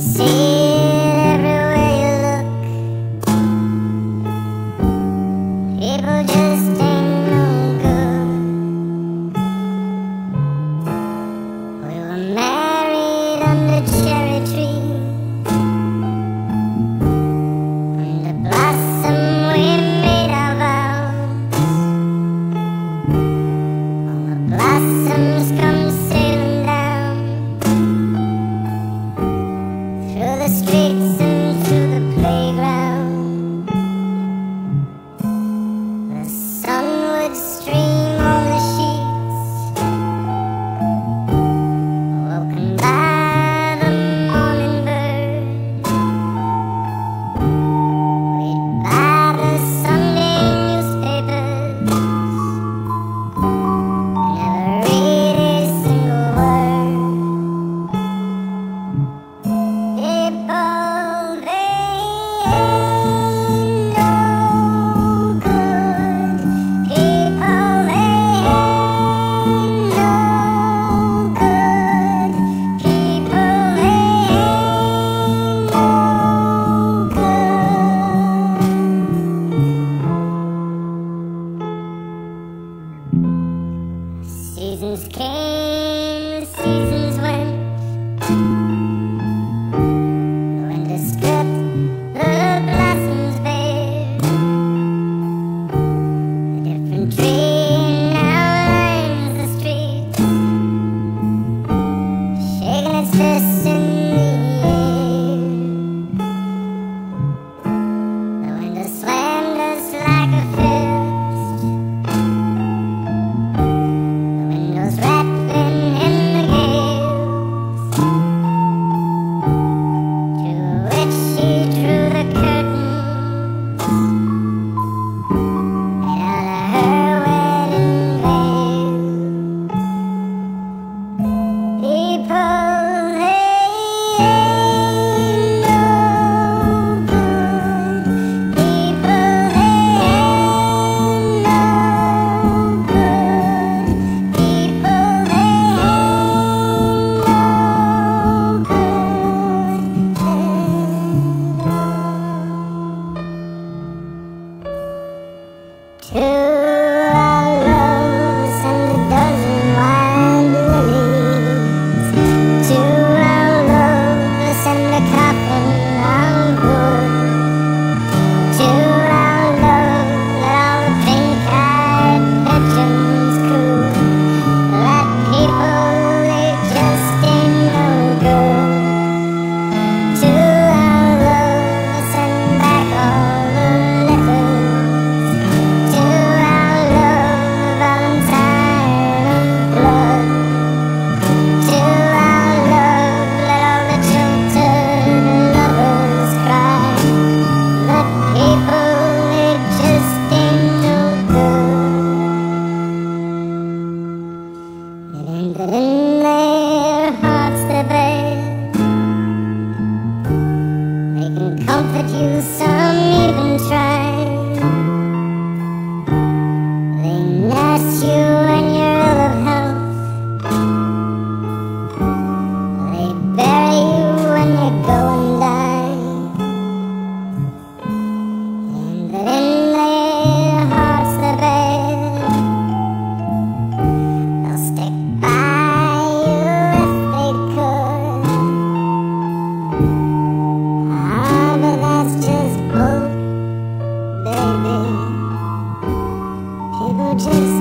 see. seasons came, the seasons went. When the the blossoms a different tree now lines the street, shaking its people just